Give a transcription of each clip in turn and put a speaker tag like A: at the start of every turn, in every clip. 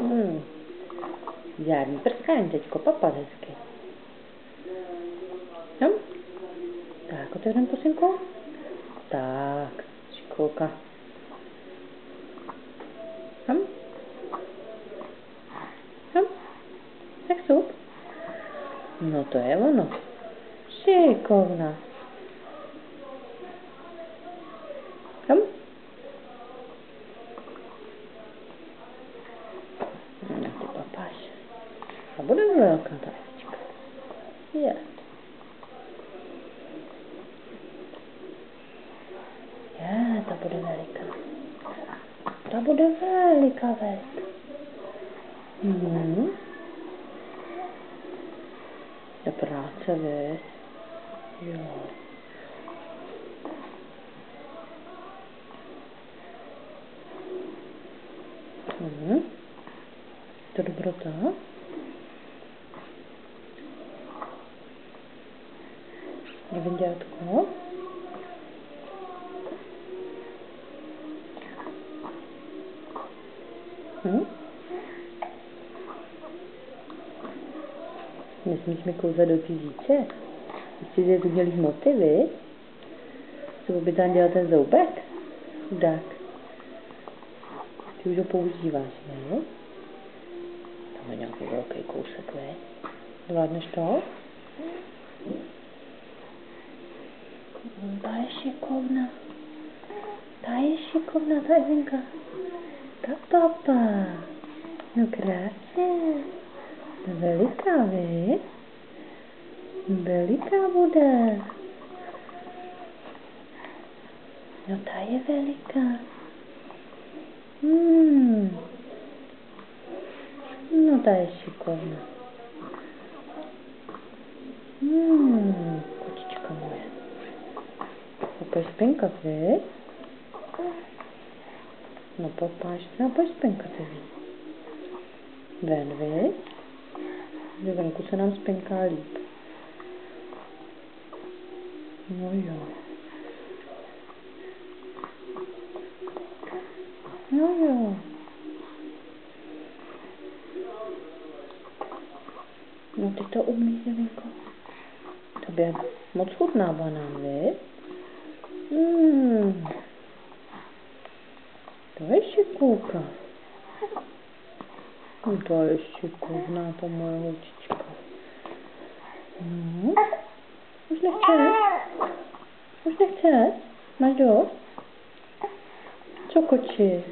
A: Hmm. Žádný prskání teďko, papat hezky. No. Tak, otevřem pusinku. Tak, šikulka. Hm? Hm? Tak sup. No to je ono. Šikovna. Hm? No ty papáš. Bude velká ta estička. Je. Je, ta bude veliká. Ta bude veliká, veliká. Mhm. Do práce, víš? Jo. Mhm. To dobrota? Nevindětko? Hm? Nesmíš mi kouzat do cizíček. Ještě tu měli motivy. Co by tam dělal ten zoubek? Tak. Ty už ho používáš, ne? Tam je nějaký velký kousek, ne? Zvládneš to? Ta je šikovna. Ta je šikovna, ta Evenka. Ta papa. No krásně. Veliká, vy? Veliká bude. No ta je veliká. Hmm. No ta je šikovná. Hmm. A pojď spinkat, vy? No papáš, no pojď spinkat, vy. Ven, vy? Že venku se nám spinká líp. No jo. No jo. No ty to umíš, Jelinko. Tobě moc chutná banán, vy? Mm. To je šikulka. No to je šikovná, ta moje holčička. No. Už nechceš? Už nechceš? Máš dost? Co koči?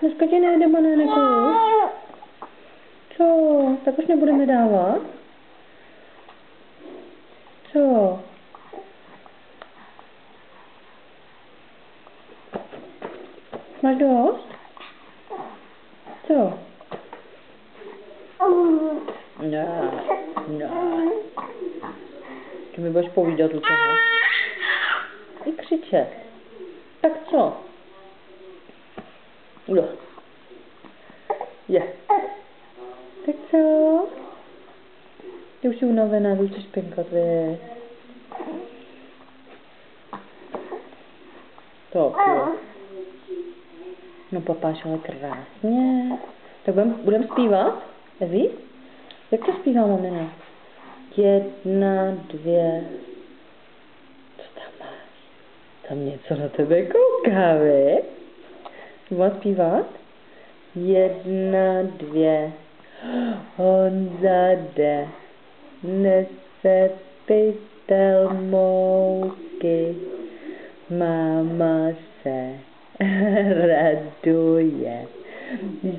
A: Dneska ti nejde banánek Co? Tak už nebudeme dávat? Co? Máš dost? Co? Ne, ne. Ty mi budeš povídat u toho. I křičet. Tak co? Jo. Je. Tak co? Ty už jsi unavená, už chceš pinkat, vy. Jo. No papáš, ale krásně. Tak budem, budem zpívat? Evi? Jak to zpívá mamina? Jedna, dvě. Co tam máš? Tam něco na tebe kouká, vy? Má zpívat? Jedna, dvě. Honza jde, nese pytel mouky. Máma se raduje,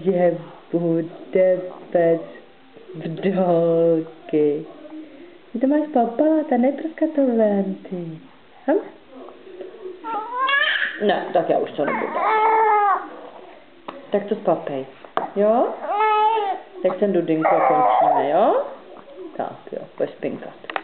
A: že bude pec vdolky. Ty to máš papalata, neprskat to ven, ty. Hm? Ne, tak já už to nebudu. Tak to spapej. Jo? Tak ten dudinko končíme, jo? Tak jo, pojď spinkat.